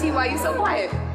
T, why you so quiet?